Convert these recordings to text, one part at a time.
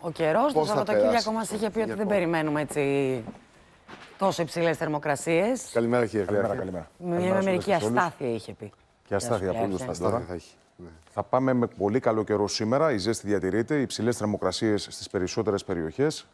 Ο καιρός το Πώς θα Σαββατοκύριακο περάσει μας το είχε πει ότι δεν Σαββατοκύριακο. περιμένουμε έτσι τόσο υψηλές θερμοκρασίες. Καλημέρα κύριε Καλημέρα, Φλέαρχη. καλημέρα. Με Καλημέρα μια σε μερική όλους. αστάθεια είχε πει. Και αστάθεια, Γεια σου, απολύτω Φλέαρχη. αστάθεια. Θα έχει. Ναι. Θα πάμε με πολύ καλό καιρό σήμερα. Η ζέστη διατηρείται, υψηλές θερμοκρασίες στις περισσότερες περιοχές.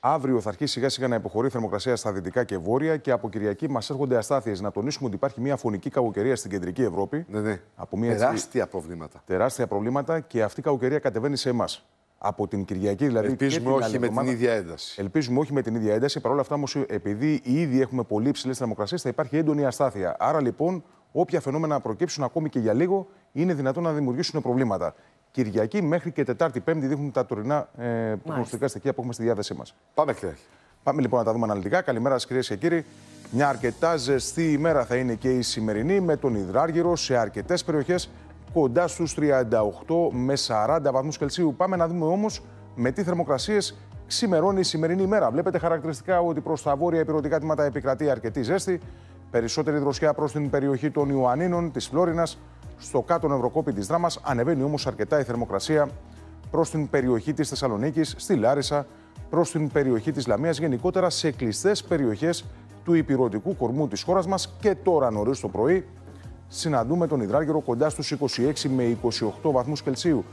Αύριο θα αρχίσει σιγά σιγά να υποχωρεί η θερμοκρασία στα δυτικά και βόρεια και από Κυριακή μας έρχονται αστάθειες. Να τονίσουμε ότι υπάρχει μια φωνική κακοκαιρία στην κεντρική Ευρώπη. Ναι, ναι. Από μια έτσι- Τεράστια προβλήματα. τεράστια προβλήματα και αυτή η κακοκαιρία κατεβαίνει σε εμάς. Από την Κυριακή δηλαδή. και Ελπίζουμε την όχι άλλη με την εβδομάδα. ίδια ένταση. Ελπίζουμε όχι με την ίδια ένταση. Παρ' όλα αυτά όμως, επειδή ήδη έχουμε πολύ υψηλές θερμοκρασίες, θα υπάρχει έντονη αστάθεια. Άρα λοιπόν, όποια φαινόμενα προκύψουν ακόμη και για λίγο, είναι δυνατόν να δημιουργήσουν προβλήματα. Κυριακή μέχρι και Τετάρτη, Πέμπτη δείχνουν τα τωρινά ε, προγνωστικά στοιχεία που έχουμε στη διάθεσή μας. Πάμε Φλέαρχη. Πάμε λοιπόν να τα δούμε αναλυτικά. Καλημέρα σας κυρίες και κύριοι. Μια αρκετά ζεστή ημέρα θα είναι και η σημερινή με τον υδράργυρο σε αρκετές περιοχές κοντά στους 38 με 40 βαθμούς Κελσίου. Πάμε να δούμε όμως με τι θερμοκρασίες ξημερώνει η σημερινή ημέρα. Βλέπετε χαρακτηριστικά ότι προς τα βόρεια υπηρετικά τμήματα επικρατεί αρκετή ζέστη. Περισσότερη δροσιά προς την περιοχή των Ιωαννίνων, της Φλόρινας. Στο κάτω νευροκόπη της Δράμας ανεβαίνει όμως αρκετά η θερμοκρασία προς την περιοχή της Θεσσαλονίκης, στη Λάρισα, προς την περιοχή της Λαμίας, γενικότερα σε κλειστές περιοχές του υπηρετικού κορμού της χώρας μας και τώρα νωρίς το πρωί συναντούμε τον υδράργυρο κοντά στους 26 με 28 βαθμούς Κελσίου.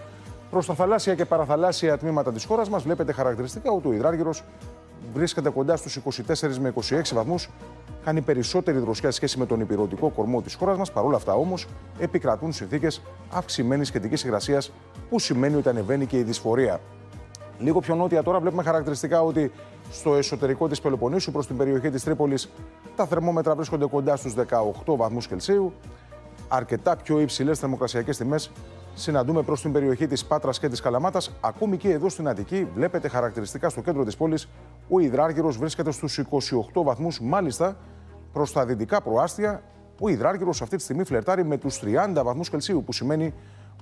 Προς τα θαλάσσια και παραθαλάσσια τμήματα της χώρας μας βλέπετε χαρακτηριστικά ότι ο υδράργυρος βρίσκεται κοντά στους 24 με 26 βαθμούς. Κάνει περισσότερη δροσιά σε σχέση με τον υπηρετικό κορμό της χώρας μας. Παρ' όλα αυτά όμως επικρατούν συνθήκες αυξημένης σχετικής υγρασίας, που σημαίνει ότι ανεβαίνει και η δυσφορία. Λίγο πιο νότια τώρα βλέπουμε χαρακτηριστικά ότι στο εσωτερικό της Πελοποννήσου προς την περιοχή της Τρίπολης τα θερμόμετρα βρίσκονται κοντά στους 18 βαθμούς Κελσίου. Αρκετά πιο υψηλές θερμοκρασιακές τιμές συναντούμε προς την περιοχή της Πάτρας και της Καλαμάτας. Ακόμη και εδώ στην Αττική βλέπετε χαρακτηριστικά στο κέντρο της πόλης ο υδράργυρος βρίσκεται στους 28 βαθμούς. Μάλιστα προς τα δυτικά προάστια ο υδράργυρος αυτή τη στιγμή φλερτάρει με τους 30 βαθμούς Κελσίου που σημαίνει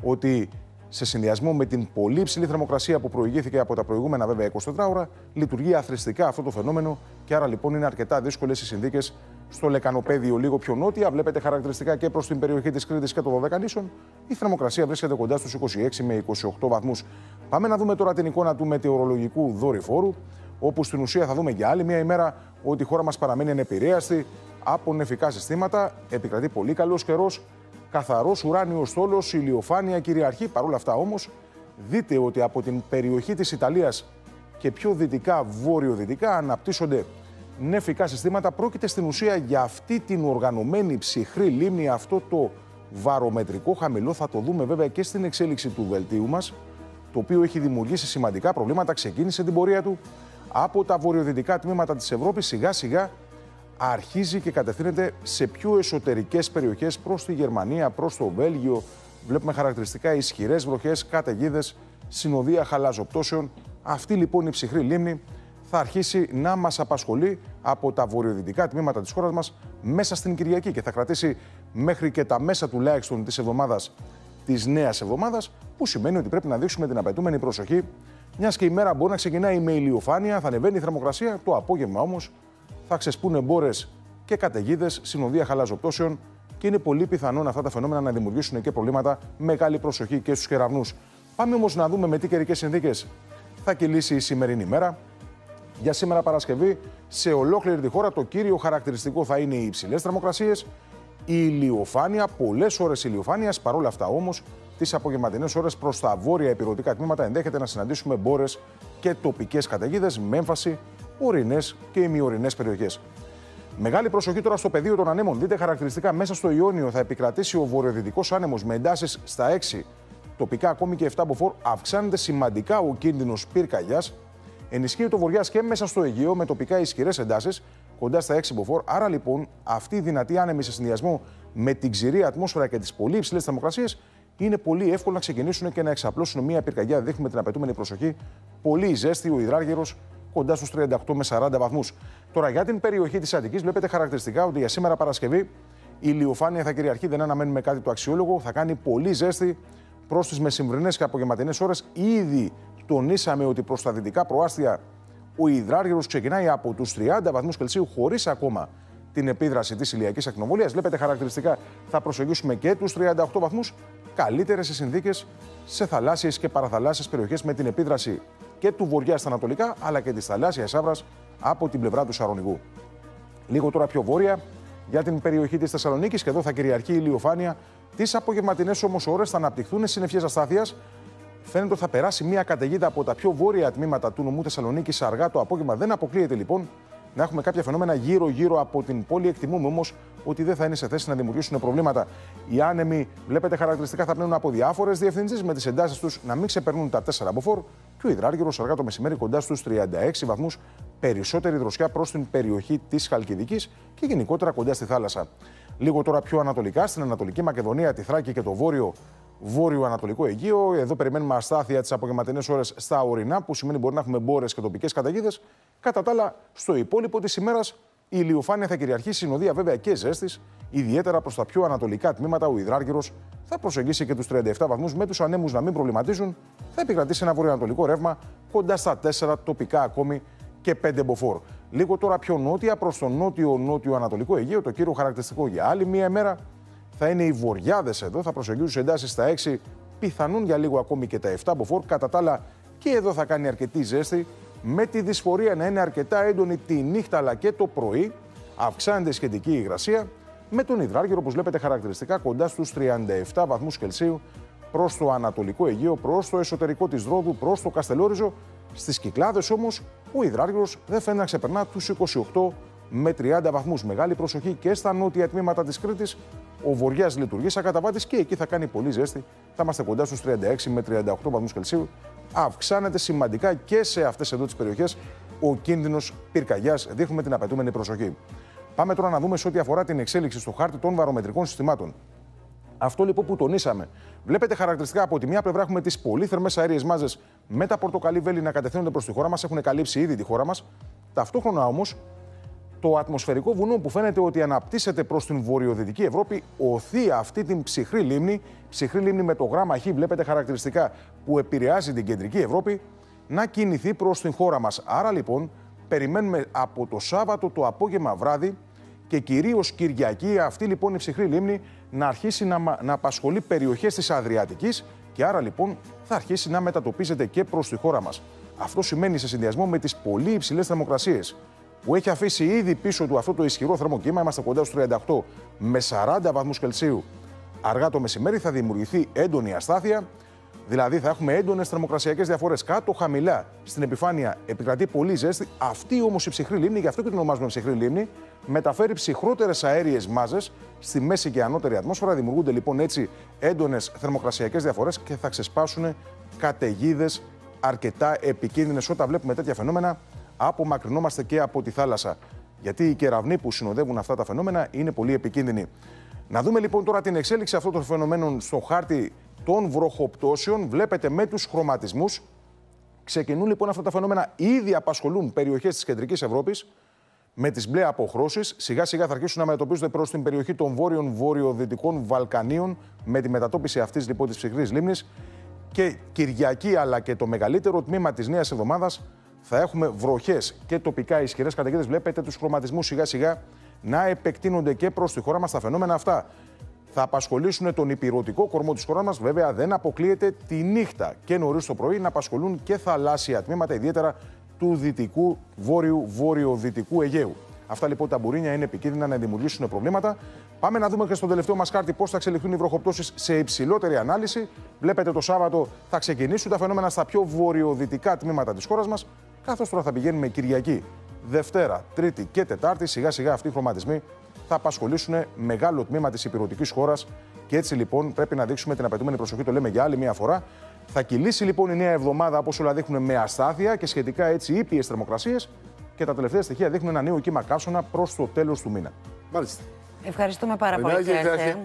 ότι σε συνδυασμό με την πολύ υψηλή θερμοκρασία που προηγήθηκε από τα προηγούμενα βέβαια 24 ώρα, λειτουργεί αθρηστικά αυτό το φαινόμενο και άρα λοιπόν είναι αρκετά δύσκολες οι συνθήκες στο λεκανοπέδιο λίγο πιο νότια. Βλέπετε χαρακτηριστικά και προς την περιοχή της Κρήτης και των Δωδεκανήσων. Η θερμοκρασία βρίσκεται κοντά στους 26 με 28 βαθμούς. Πάμε να δούμε τώρα την εικόνα του μετεωρολογικού δορυφόρου, όπου στην ουσία θα δούμε για άλλη μια ημέρα ότι η χώρα μας παραμένει ανεπηρέαστη από νεφικά συστήματα. Επικρατεί πολύ καλός καιρός καθαρός ουράνιος στόλο, ηλιοφάνεια κυριαρχεί. Παρ' όλα αυτά όμως, δείτε ότι από την περιοχή της Ιταλίας και πιο δυτικά, βόρειο-δυτικά, αναπτύσσονται νεφικά συστήματα. Πρόκειται στην ουσία για αυτή την οργανωμένη ψυχρή λίμνη, αυτό το βαρομετρικό χαμηλό. Θα το δούμε βέβαια και στην εξέλιξη του βελτίου μας, το οποίο έχει δημιουργήσει σημαντικά προβλήματα. Ξεκίνησε την πορεία του από τα βορειοδυτικά τμήματα της Ευρώπης, σιγά-σιγά αρχίζει και κατευθύνεται σε πιο εσωτερικές περιοχές προς τη Γερμανία, προς το Βέλγιο. Βλέπουμε χαρακτηριστικά ισχυρές βροχές, καταιγίδες, συνοδεία χαλαζοπτώσεων. Αυτή λοιπόν η ψυχρή λίμνη θα αρχίσει να μας απασχολεί από τα βορειοδυτικά τμήματα της χώρας μας μέσα στην Κυριακή και θα κρατήσει μέχρι και τα μέσα τουλάχιστον της εβδομάδας της νέας εβδομάδας, που σημαίνει ότι πρέπει να δείξουμε την απαιτούμενη προσοχή, μιας και η μέρα μπορεί να ξεκινάει με ηλιοφάνεια, θα ανεβαίνει η θερμοκρασία, το απόγευμα όμως θα ξεσπούν εμπόρε και καταιγίδες, συνοδεία χαλαζοπτώσεων και είναι πολύ πιθανόν αυτά τα φαινόμενα να δημιουργήσουν και προβλήματα. Μεγάλη προσοχή και στους κεραυνούς. Πάμε όμως να δούμε με τι καιρικές συνθήκες θα κυλήσει η σημερινή μέρα. Για σήμερα Παρασκευή, σε ολόκληρη τη χώρα, το κύριο χαρακτηριστικό θα είναι οι υψηλές θερμοκρασίες, η ηλιοφάνεια, πολλές ώρες ηλιοφάνειας. Παρόλα αυτά όμως, τις απογευματινές ώρες προς τα βόρεια επιρωτικά τμήματα ενδέχεται να συναντήσουμε μπόρες και τοπικές καταιγίδες με έμφαση ορεινέ και ημιορεινέ περιοχές. Μεγάλη προσοχή τώρα στο πεδίο των ανέμων. Δείτε χαρακτηριστικά μέσα στο Ιόνιο θα επικρατήσει ο βορειοδυτικός άνεμος με εντάσεις στα 6, τοπικά ακόμη και 7 μποφόρ. Αυξάνεται σημαντικά ο κίνδυνος πυρκαγιάς. Ενισχύει το βορειά και μέσα στο Αιγαίο με τοπικά ισχυρές εντάσεις κοντά στα 6 μποφόρ. Άρα λοιπόν αυτή η δυνατή άνεμη σε συνδυασμό με την ξηρή ατμόσφαιρα και τις πολύ υψηλές θερμοκρασίες είναι πολύ εύκολο να ξεκινήσουν και να εξαπλώσουν μια πυρκαγιά. Δείχνουμε την απαιτούμενη προσοχή. Πολύ ζέστη ο υδράργυρος κοντά στους 38 με 40 βαθμούς. Τώρα για την περιοχή της Αττικής βλέπετε χαρακτηριστικά ότι για σήμερα Παρασκευή η ηλιοφάνεια θα κυριαρχεί, δεν αναμένουμε κάτι το αξιόλογο. Θα κάνει πολύ ζέστη προς τις μεσημβρινές και απογευματινές ώρες. Ήδη τονίσαμε ότι προς τα δυτικά προάστια ο υδράργυρος ξεκινάει από τους 30 βαθμούς Κελσίου χωρίς ακόμα την επίδραση της ηλιακής ακτινοβολίας. Βλέπετε χαρακτηριστικά θα προσεγγίσουμε και τους 38 βαθμούς. Καλύτερες οι συνθήκες σε θαλάσσιες και παραθαλάσσιες περιοχές με την επίδραση και του βορειά στα ανατολικά, αλλά και της θαλάσσιας άβρας από την πλευρά του Σαρονιγού. Λίγο τώρα πιο βόρεια για την περιοχή της Θεσσαλονίκης και εδώ θα κυριαρχεί η ηλιοφάνεια. Τις απογευματινές όμως ώρες θα αναπτυχθούν συννεφιές αστάθειας. Φαίνεται ότι θα περάσει μια καταιγίδα από τα πιο βόρεια τμήματα του νομού Θεσσαλονίκης αργά το απόγευμα. Δεν αποκλείεται λοιπόν να έχουμε κάποια φαινόμενα γύρω-γύρω από την πόλη. Εκτιμούμε όμως ότι δεν θα είναι σε θέση να δημιουργήσουν προβλήματα. Οι άνεμοι, βλέπετε, χαρακτηριστικά θα πνέουν από διάφορες διευθύνσεις με τις εντάσεις τους να μην ξεπερνούν τα 4 μποφόρ και ο υδράργυρος αργά το μεσημέρι κοντά στους 36 βαθμούς, περισσότερη δροσιά προς την περιοχή της Χαλκιδικής και γενικότερα κοντά στη θάλασσα. Λίγο τώρα πιο ανατολικά, στην Ανατολική Μακεδονία, τη Θράκη και το βόρειο βόρειο-ανατολικό Αιγαίο. Εδώ περιμένουμε αστάθεια τις απογευματινές ώρες στα ορεινά, που σημαίνει μπορεί να έχουμε μπόρες και τοπικές καταγίδε. Κατά τα άλλα, στο υπόλοιπο της ημέρας η ηλιοφάνεια θα κυριαρχήσει, συνοδεία βέβαια και ζέστης, ιδιαίτερα προς τα πιο ανατολικά τμήματα. Ο υδράργυρος θα προσεγγίσει και τους 37 βαθμούς, με τους ανέμους να μην προβληματίζουν. Θα επικρατήσει ένα βορειοανατολικό ρεύμα κοντά στα 4 τοπικά ακόμη και 5 μποφόρ. Λίγο τώρα πιο νότια προς το νότιο-νότιο-ανατολικό Αιγαίο, το κύριο χαρακτηριστικό για άλλη μία ημέρα θα είναι οι βορειάδε εδώ, θα προσεγγίσουν εντάσεις στα 6, πιθανόν για λίγο ακόμη και τα 7 μποφόρ. Κατά τα άλλα, και εδώ θα κάνει αρκετή ζέστη, με τη δυσφορία να είναι αρκετά έντονη τη νύχτα αλλά και το πρωί. Αυξάνεται η σχετική υγρασία, με τον υδράργυρο, όπως βλέπετε χαρακτηριστικά, κοντά στους 37 βαθμούς Κελσίου προς το Ανατολικό Αιγαίο, προς το εσωτερικό της Ρόδου, προς το Καστελόριζο. Στις κυκλάδες όμως, ο υδράργυρος δεν φαίνεται να ξεπερνά τους 28 με 30 βαθμούς. Μεγάλη προσοχή και στα νότια τμήματα της Κρήτης. Ο βορειά λειτουργεί σαν καταβάτης και εκεί θα κάνει πολύ ζέστη. Θα είμαστε κοντά στους 36 με 38 βαθμούς Κελσίου. Αυξάνεται σημαντικά και σε αυτές εδώ τις περιοχές ο κίνδυνος πυρκαγιάς. Δείχνουμε την απαιτούμενη προσοχή. Πάμε τώρα να δούμε σε ό,τι αφορά την εξέλιξη στο χάρτη των βαρομετρικών συστημάτων. Αυτό λοιπόν που τονίσαμε. Βλέπετε χαρακτηριστικά από τη μία πλευρά έχουμε τις πολύ θερμέ αέριε μάζες με τα πορτοκαλί βέλη να κατευθύνονται προς τη χώρα μας. Έχουν καλύψει ήδη τη χώρα μας. Ταυτόχρονα όμως το ατμοσφαιρικό βουνό που φαίνεται ότι αναπτύσσεται προς την βορειοδυτική Ευρώπη οθεί αυτή την ψυχρή λίμνη, ψυχρή λίμνη με το γράμμα Χ, βλέπετε χαρακτηριστικά που επηρεάζει την κεντρική Ευρώπη, να κινηθεί προς την χώρα μας. Άρα λοιπόν, περιμένουμε από το Σάββατο το απόγευμα βράδυ και κυρίως Κυριακή αυτή λοιπόν η ψυχρή λίμνη να αρχίσει να, να απασχολεί περιοχές της Αδριατικής και άρα λοιπόν θα αρχίσει να μετατοπίζεται και προς τη χώρα μας. Αυτό σημαίνει σε συνδυασμό με τις πολύ υψηλές θερμοκρασίες που έχει αφήσει ήδη πίσω του αυτό το ισχυρό θερμοκύμα, είμαστε κοντά στους 38 με 40 βαθμούς Κελσίου. Αργά το μεσημέρι θα δημιουργηθεί έντονη αστάθεια, δηλαδή θα έχουμε έντονες θερμοκρασιακές διαφορές κάτω, χαμηλά στην επιφάνεια επικρατεί πολύ ζέστη. Αυτή όμως η ψυχρή λίμνη, γι' αυτό και την ονομάζουμε ψυχρή λίμνη, μεταφέρει ψυχρότερες αέριες μάζες στη μέση και ανώτερη ατμόσφαιρα. Δημιουργούνται λοιπόν έτσι έντονες θερμοκρασιακές διαφορές και θα ξεσπάσουν καταιγίδες αρκετά επικίνδυνες όταν βλέπουμε τέτοια φαινόμενα απομακρυνόμαστε και από τη θάλασσα. Γιατί οι κεραυνοί που συνοδεύουν αυτά τα φαινόμενα είναι πολύ επικίνδυνοι. Να δούμε λοιπόν τώρα την εξέλιξη αυτών των φαινομένων στο χάρτη των βροχοπτώσεων. Βλέπετε με τους χρωματισμούς. Ξεκινούν λοιπόν αυτά τα φαινόμενα, ήδη απασχολούν περιοχές της κεντρικής Ευρώπης με τις μπλε αποχρώσεις. Σιγά σιγά θα αρχίσουν να μετατοπίζονται προς την περιοχή των βόρειων βορειοδυτικών Βαλκανίων με τη μετατόπιση αυτής λοιπόν της ψυχρής λίμνης. Και Κυριακή, αλλά και το μεγαλύτερο τμήμα της νέας εβδομάδας θα έχουμε βροχές και τοπικά ισχυρές καταιγίδες. Βλέπετε τους χρωματισμούς σιγά σιγά να επεκτείνονται και προς τη χώρα μας. Τα φαινόμενα αυτά θα απασχολήσουν τον υπηρετικό κορμό της χώρας μας. Βέβαια, δεν αποκλείεται τη νύχτα και νωρίς το πρωί να απασχολούν και θαλάσσια τμήματα, ιδιαίτερα του δυτικού, βόρειου, βόρειο-δυτικού Αιγαίου. Αυτά λοιπόν τα μπουρίνια είναι επικίνδυνα να δημιουργήσουν προβλήματα. Πάμε να δούμε και στο τελευταίο μας χάρτη πώς θα εξελιχθούν οι βροχοπτώσεις σε υψηλότερη ανάλυση. Βλέπετε το Σάββατο θα ξεκινήσουν τα φαινόμενα στα πιο βορειοδυτικά τμήματα της χώρας μας. Καθώς τώρα θα πηγαίνουμε Κυριακή, Δευτέρα, Τρίτη και Τετάρτη, σιγά σιγά αυτοί οι χρωματισμοί θα απασχολήσουν μεγάλο τμήμα της υπηρετικής χώρας. Και έτσι λοιπόν πρέπει να δείξουμε την απαιτούμενη προσοχή, το λέμε για άλλη μία φορά. Θα κυλήσει λοιπόν η νέα εβδομάδα, όπως όλα δείχνουν, με αστάθεια και σχετικά έτσι ήπιες θερμοκρασίες. Και τα τελευταία στοιχεία δείχνουν ένα νέο κύμα καύσωνα προς το τέλος του μήνα. Μάλιστα. Ευχαριστούμε πάρα πολύ.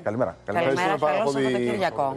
Καλημέρα. Καλημέρα. Καλό Σαββατοκύριακο.